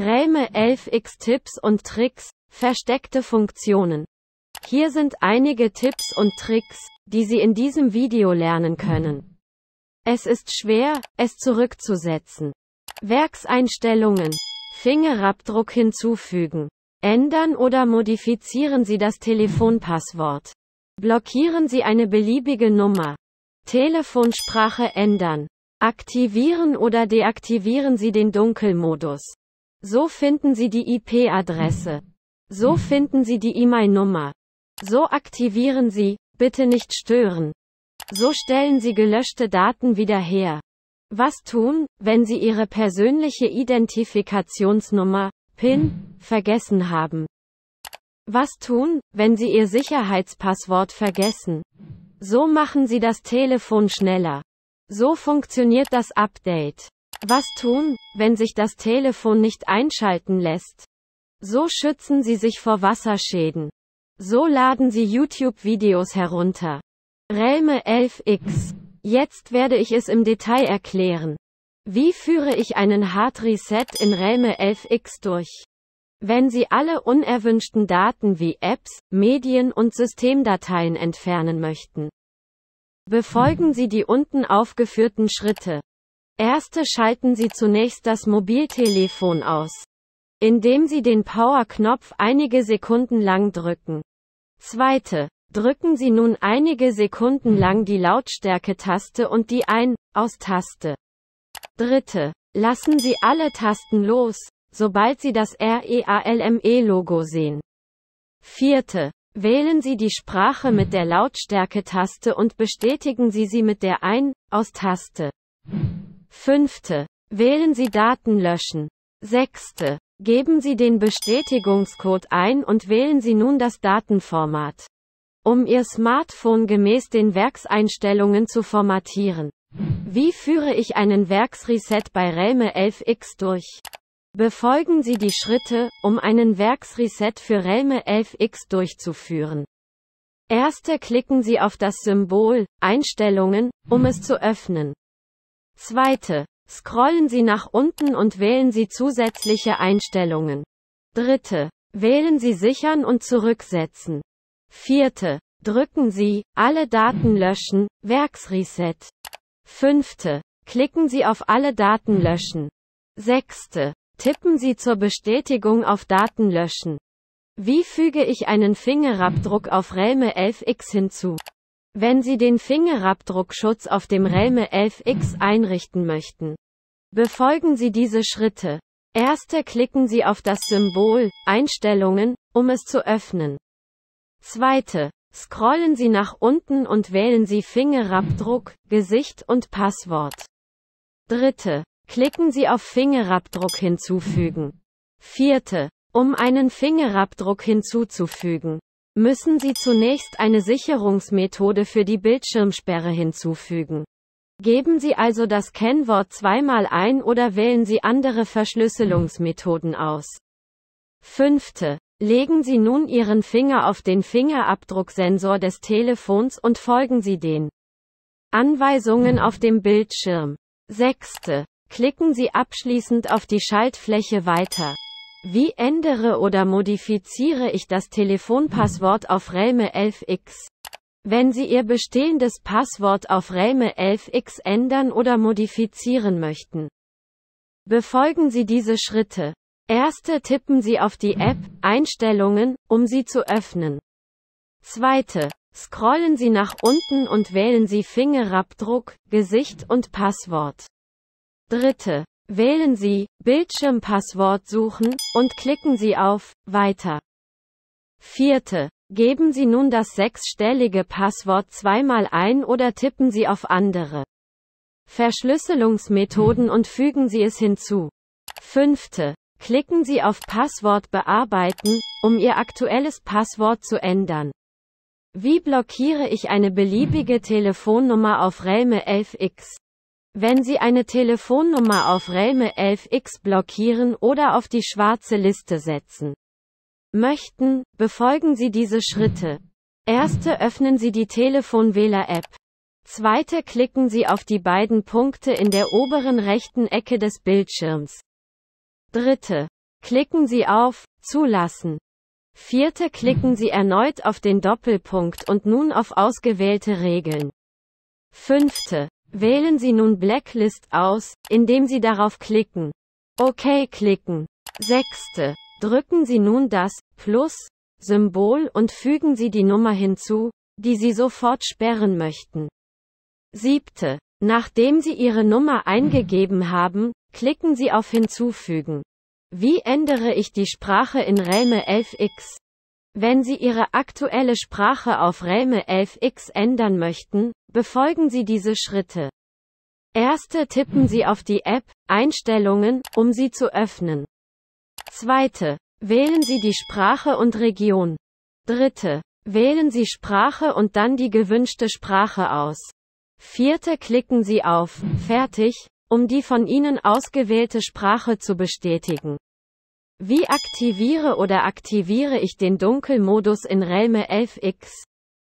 Realme 11X Tipps und Tricks, versteckte Funktionen. Hier sind einige Tipps und Tricks, die Sie in diesem Video lernen können. Es ist schwer, es zurückzusetzen. Werkseinstellungen. Fingerabdruck hinzufügen. Ändern oder modifizieren Sie das Telefonpasswort. Blockieren Sie eine beliebige Nummer. Telefonsprache ändern. Aktivieren oder deaktivieren Sie den Dunkelmodus. So finden Sie die IP-Adresse. So finden Sie die E-Mail-Nummer. So aktivieren Sie, bitte nicht stören. So stellen Sie gelöschte Daten wieder her. Was tun, wenn Sie Ihre persönliche Identifikationsnummer, PIN, vergessen haben? Was tun, wenn Sie Ihr Sicherheitspasswort vergessen? So machen Sie das Telefon schneller. So funktioniert das Update. Was tun, wenn sich das Telefon nicht einschalten lässt? So schützen Sie sich vor Wasserschäden. So laden Sie YouTube-Videos herunter. Realme 11X. Jetzt werde ich es im Detail erklären. Wie führe ich einen Hard Reset in Realme 11X durch? Wenn Sie alle unerwünschten Daten wie Apps, Medien und Systemdateien entfernen möchten. Befolgen Sie die unten aufgeführten Schritte. Erste schalten Sie zunächst das Mobiltelefon aus, indem Sie den Power-Knopf einige Sekunden lang drücken. Zweite, drücken Sie nun einige Sekunden lang die Lautstärke-Taste und die Ein-Aus-Taste. Dritte, lassen Sie alle Tasten los, sobald Sie das REALME-Logo sehen. Vierte, wählen Sie die Sprache mit der Lautstärke-Taste und bestätigen Sie sie mit der Ein-Aus-Taste. Fünfte. Wählen Sie Daten löschen. Sechste. Geben Sie den Bestätigungscode ein und wählen Sie nun das Datenformat. Um Ihr Smartphone gemäß den Werkseinstellungen zu formatieren. Wie führe ich einen Werksreset bei Realme 11X durch? Befolgen Sie die Schritte, um einen Werksreset für Realme 11X durchzuführen. Erste klicken Sie auf das Symbol Einstellungen, um es zu öffnen. Zweite. Scrollen Sie nach unten und wählen Sie zusätzliche Einstellungen. Dritte. Wählen Sie Sichern und Zurücksetzen. Vierte. Drücken Sie Alle Daten löschen, Werksreset. Fünfte. Klicken Sie auf Alle Daten löschen. Sechste. Tippen Sie zur Bestätigung auf Daten löschen. Wie füge ich einen Fingerabdruck auf Realme 11X hinzu? Wenn Sie den Fingerabdruckschutz auf dem Realme 11X einrichten möchten, befolgen Sie diese Schritte. Erste klicken Sie auf das Symbol Einstellungen, um es zu öffnen. Zweite, scrollen Sie nach unten und wählen Sie Fingerabdruck, Gesicht und Passwort. Dritte, klicken Sie auf Fingerabdruck hinzufügen. Vierte, um einen Fingerabdruck hinzuzufügen, müssen Sie zunächst eine Sicherungsmethode für die Bildschirmsperre hinzufügen. Geben Sie also das Kennwort zweimal ein oder wählen Sie andere Verschlüsselungsmethoden aus. Fünfte. Legen Sie nun Ihren Finger auf den Fingerabdrucksensor des Telefons und folgen Sie den Anweisungen auf dem Bildschirm. Sechste. Klicken Sie abschließend auf die Schaltfläche weiter. Wie ändere oder modifiziere ich das Telefonpasswort auf Realme 11X? Wenn Sie Ihr bestehendes Passwort auf Realme 11X ändern oder modifizieren möchten, befolgen Sie diese Schritte. Erste tippen Sie auf die App Einstellungen, um sie zu öffnen. Zweite, scrollen Sie nach unten und wählen Sie Fingerabdruck, Gesicht und Passwort. Dritte, Wählen Sie Bildschirmpasswort suchen und klicken Sie auf Weiter. Vierte. Geben Sie nun das sechsstellige Passwort zweimal ein oder tippen Sie auf andere Verschlüsselungsmethoden und fügen Sie es hinzu. Fünfte. Klicken Sie auf Passwort bearbeiten, um Ihr aktuelles Passwort zu ändern. Wie blockiere ich eine beliebige Telefonnummer auf Realme 11X? Wenn Sie eine Telefonnummer auf Realme 11X blockieren oder auf die schwarze Liste setzen möchten, befolgen Sie diese Schritte. Erste öffnen Sie die Telefonwähler-App. Zweite klicken Sie auf die beiden Punkte in der oberen rechten Ecke des Bildschirms. Dritte. klicken Sie auf Zulassen. Vierte klicken Sie erneut auf den Doppelpunkt und nun auf ausgewählte Regeln. Fünfte. Wählen Sie nun Blacklist aus, indem Sie darauf klicken. OK klicken. Sechste. Drücken Sie nun das Plus Symbol und fügen Sie die Nummer hinzu, die Sie sofort sperren möchten. Siebte. Nachdem Sie Ihre Nummer eingegeben haben, klicken Sie auf Hinzufügen. Wie ändere ich die Sprache in Realme 11x? Wenn Sie Ihre aktuelle Sprache auf Realme 11x ändern möchten, befolgen Sie diese Schritte. Erste tippen Sie auf die App Einstellungen, um sie zu öffnen. Zweite. Wählen Sie die Sprache und Region. Dritte. Wählen Sie Sprache und dann die gewünschte Sprache aus. Vierte klicken Sie auf Fertig, um die von Ihnen ausgewählte Sprache zu bestätigen. Wie aktiviere oder aktiviere ich den Dunkelmodus in Realme 11X?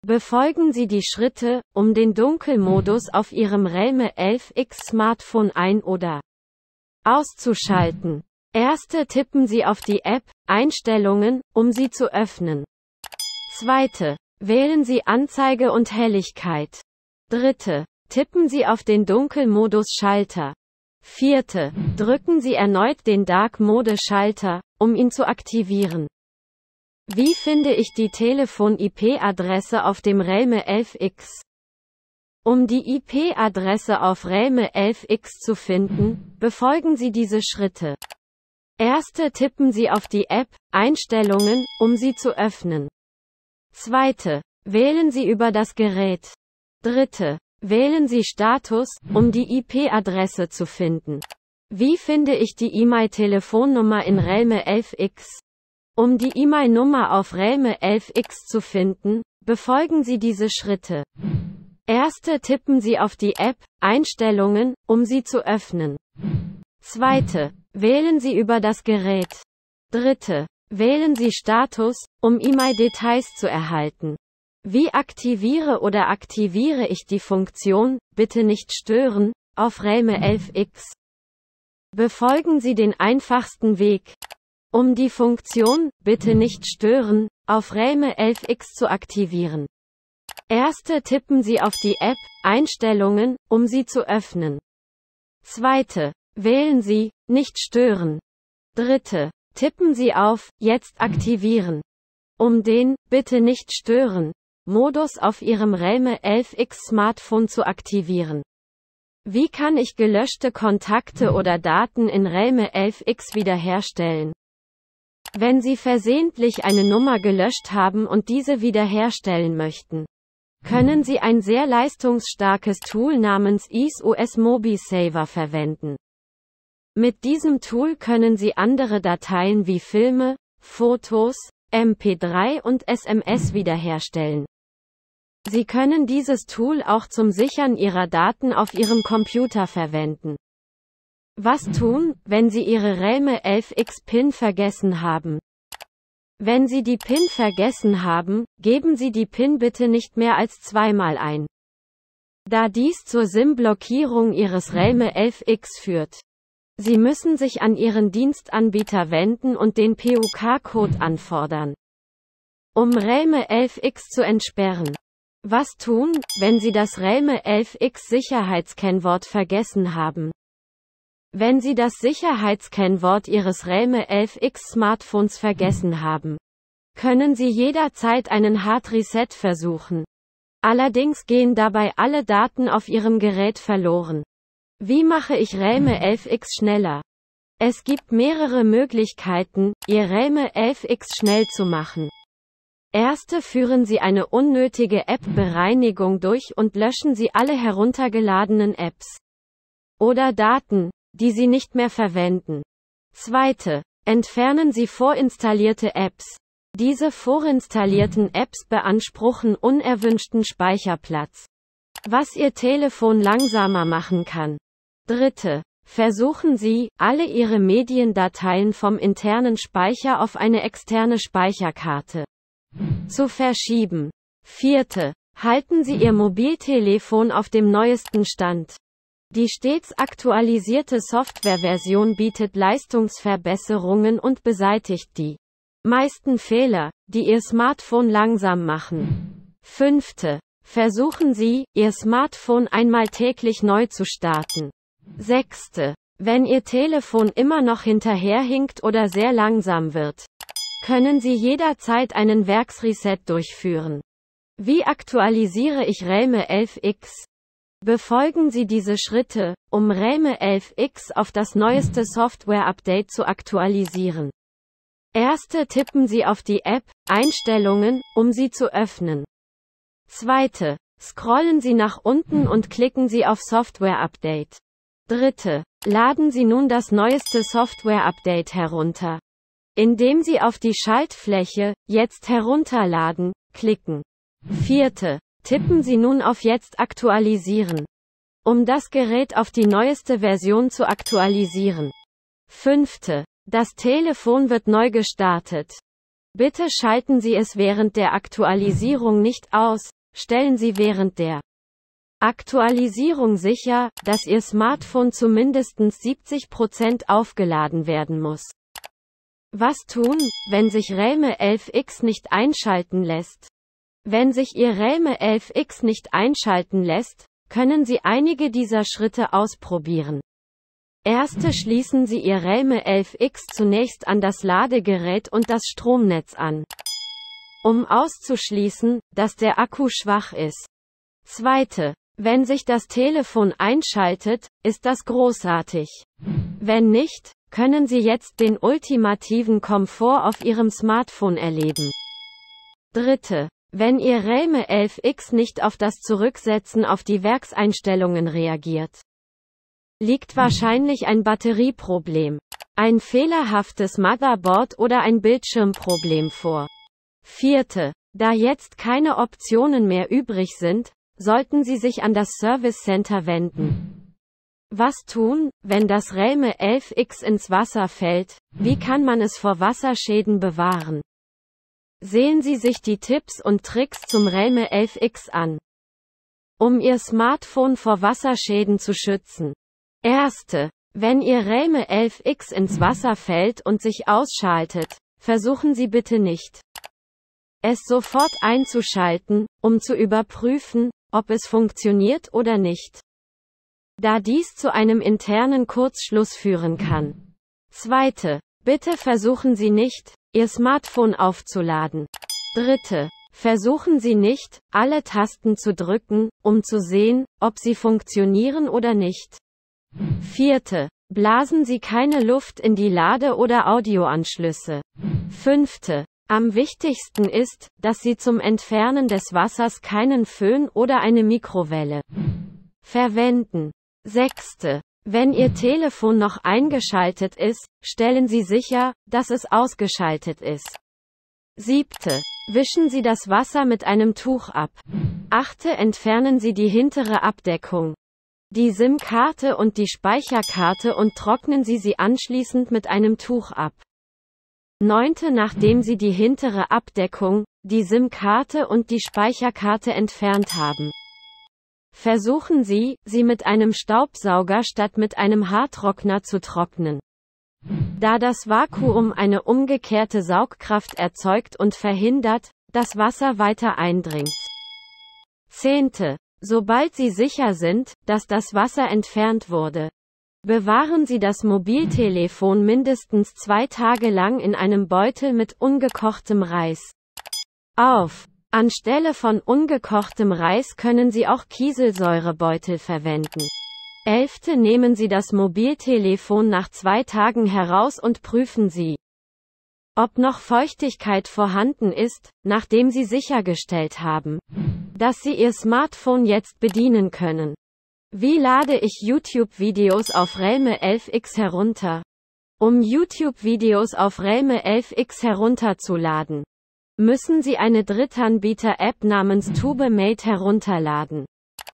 Befolgen Sie die Schritte, um den Dunkelmodus auf Ihrem Realme 11X Smartphone ein- oder auszuschalten. Erste tippen Sie auf die App Einstellungen, um sie zu öffnen. Zweite. Wählen Sie Anzeige und Helligkeit. Dritte. Tippen Sie auf den Dunkelmodus-Schalter. Vierte. Drücken Sie erneut den Dark-Mode-Schalter, um ihn zu aktivieren. Wie finde ich die Telefon-IP-Adresse auf dem Realme 11X? Um die IP-Adresse auf Realme 11X zu finden, befolgen Sie diese Schritte. Erste tippen Sie auf die App Einstellungen, um sie zu öffnen. Zweite. Wählen Sie über das Gerät. Dritte. Wählen Sie Status, um die IP-Adresse zu finden. Wie finde ich die E-Mail-Telefonnummer in Realme 11X? Um die E-Mail-Nummer auf Realme 11X zu finden, befolgen Sie diese Schritte. Erste tippen Sie auf die App Einstellungen, um sie zu öffnen. Zweite. Wählen Sie über das Gerät. Dritte. Wählen Sie Status, um E-Mail-Details zu erhalten. Wie aktiviere oder aktiviere ich die Funktion, bitte nicht stören, auf Realme 11x? Befolgen Sie den einfachsten Weg. Um die Funktion, bitte nicht stören, auf Realme 11x zu aktivieren. Erste tippen Sie auf die App, Einstellungen, um sie zu öffnen. Zweite, wählen Sie, nicht stören. Dritte, tippen Sie auf, jetzt aktivieren. Um den, bitte nicht stören, Modus auf Ihrem Realme 11X Smartphone zu aktivieren. Wie kann ich gelöschte Kontakte oder Daten in Realme 11X wiederherstellen? Wenn Sie versehentlich eine Nummer gelöscht haben und diese wiederherstellen möchten, können Sie ein sehr leistungsstarkes Tool namens EaseOS MobiSaver verwenden. Mit diesem Tool können Sie andere Dateien wie Filme, Fotos, MP3 und SMS wiederherstellen. Sie können dieses Tool auch zum Sichern Ihrer Daten auf Ihrem Computer verwenden. Was tun, wenn Sie Ihre Realme 11X PIN vergessen haben? Wenn Sie die PIN vergessen haben, geben Sie die PIN bitte nicht mehr als zweimal ein. Da dies zur SIM-Blockierung Ihres Realme 11X führt. Sie müssen sich an Ihren Dienstanbieter wenden und den PUK-Code anfordern. Um Realme 11X zu entsperren. Was tun, wenn Sie das Realme 11X Sicherheitskennwort vergessen haben? Wenn Sie das Sicherheitskennwort Ihres Realme 11X Smartphones vergessen haben, können Sie jederzeit einen Hard Reset versuchen. Allerdings gehen dabei alle Daten auf Ihrem Gerät verloren. Wie mache ich Realme 11X schneller? Es gibt mehrere Möglichkeiten, Ihr Realme 11X schnell zu machen. Erste führen Sie eine unnötige App-Bereinigung durch und löschen Sie alle heruntergeladenen Apps oder Daten, die Sie nicht mehr verwenden. Zweite, entfernen Sie vorinstallierte Apps. Diese vorinstallierten Apps beanspruchen unerwünschten Speicherplatz, was Ihr Telefon langsamer machen kann. Dritte, versuchen Sie, alle Ihre Mediendateien vom internen Speicher auf eine externe Speicherkarte zu verschieben. Vierte. Halten Sie Ihr Mobiltelefon auf dem neuesten Stand. Die stets aktualisierte Softwareversion bietet Leistungsverbesserungen und beseitigt die meisten Fehler, die Ihr Smartphone langsam machen. Fünfte. Versuchen Sie, Ihr Smartphone einmal täglich neu zu starten. Sechste. Wenn Ihr Telefon immer noch hinterherhinkt oder sehr langsam wird, können Sie jederzeit einen Werksreset durchführen. Wie aktualisiere ich Realme 11X? Befolgen Sie diese Schritte, um Realme 11X auf das neueste Software-Update zu aktualisieren. Erste tippen Sie auf die App, Einstellungen, um sie zu öffnen. Zweite, scrollen Sie nach unten und klicken Sie auf Software Update. Dritte, laden Sie nun das neueste Software Update herunter. Indem Sie auf die Schaltfläche, jetzt herunterladen, klicken. Vierte, tippen Sie nun auf Jetzt aktualisieren. Um das Gerät auf die neueste Version zu aktualisieren. Fünfte, das Telefon wird neu gestartet. Bitte schalten Sie es während der Aktualisierung nicht aus, stellen Sie während der Aktualisierung sicher, dass Ihr Smartphone zu mindestens 70% aufgeladen werden muss. Was tun, wenn sich Realme 11X nicht einschalten lässt? Wenn sich Ihr Realme 11X nicht einschalten lässt, können Sie einige dieser Schritte ausprobieren. Erste schließen Sie Ihr Realme 11X zunächst an das Ladegerät und das Stromnetz an. Um auszuschließen, dass der Akku schwach ist. Zweite. Wenn sich das Telefon einschaltet, ist das großartig. Wenn nicht, können Sie jetzt den ultimativen Komfort auf Ihrem Smartphone erleben. Dritte. Wenn Ihr Realme 11X nicht auf das Zurücksetzen auf die Werkseinstellungen reagiert liegt wahrscheinlich ein Batterieproblem, ein fehlerhaftes Motherboard oder ein Bildschirmproblem vor. Vierte. Da jetzt keine Optionen mehr übrig sind, sollten Sie sich an das Service Center wenden. Was tun, wenn das Realme 11X ins Wasser fällt? Wie kann man es vor Wasserschäden bewahren? Sehen Sie sich die Tipps und Tricks zum Realme 11X an. Um Ihr Smartphone vor Wasserschäden zu schützen, Erste. Wenn Ihr Realme 11X ins Wasser fällt und sich ausschaltet, versuchen Sie bitte nicht, es sofort einzuschalten, um zu überprüfen, ob es funktioniert oder nicht. Da dies zu einem internen Kurzschluss führen kann. Zweite. Bitte versuchen Sie nicht, Ihr Smartphone aufzuladen. Dritte. Versuchen Sie nicht, alle Tasten zu drücken, um zu sehen, ob sie funktionieren oder nicht. Vierte. Blasen Sie keine Luft in die Lade- oder Audioanschlüsse. Fünfte. Am wichtigsten ist, dass Sie zum Entfernen des Wassers keinen Föhn oder eine Mikrowelle verwenden. Sechste. Wenn Ihr Telefon noch eingeschaltet ist, stellen Sie sicher, dass es ausgeschaltet ist. Siebte. Wischen Sie das Wasser mit einem Tuch ab. Achte Entfernen Sie die hintere Abdeckung die SIM-Karte und die Speicherkarte und trocknen Sie sie anschließend mit einem Tuch ab. Neunte Nachdem Sie die hintere Abdeckung, die SIM-Karte und die Speicherkarte entfernt haben. Versuchen Sie, sie mit einem Staubsauger statt mit einem Haartrockner zu trocknen. Da das Vakuum eine umgekehrte Saugkraft erzeugt und verhindert, dass Wasser weiter eindringt. Zehnte. Sobald Sie sicher sind, dass das Wasser entfernt wurde, bewahren Sie das Mobiltelefon mindestens zwei Tage lang in einem Beutel mit ungekochtem Reis auf. Anstelle von ungekochtem Reis können Sie auch Kieselsäurebeutel verwenden. Elfte nehmen Sie das Mobiltelefon nach zwei Tagen heraus und prüfen Sie, ob noch Feuchtigkeit vorhanden ist, nachdem Sie sichergestellt haben, dass Sie Ihr Smartphone jetzt bedienen können. Wie lade ich YouTube-Videos auf Realme 11X herunter? Um YouTube-Videos auf Realme 11X herunterzuladen, müssen Sie eine Drittanbieter-App namens TubeMate herunterladen.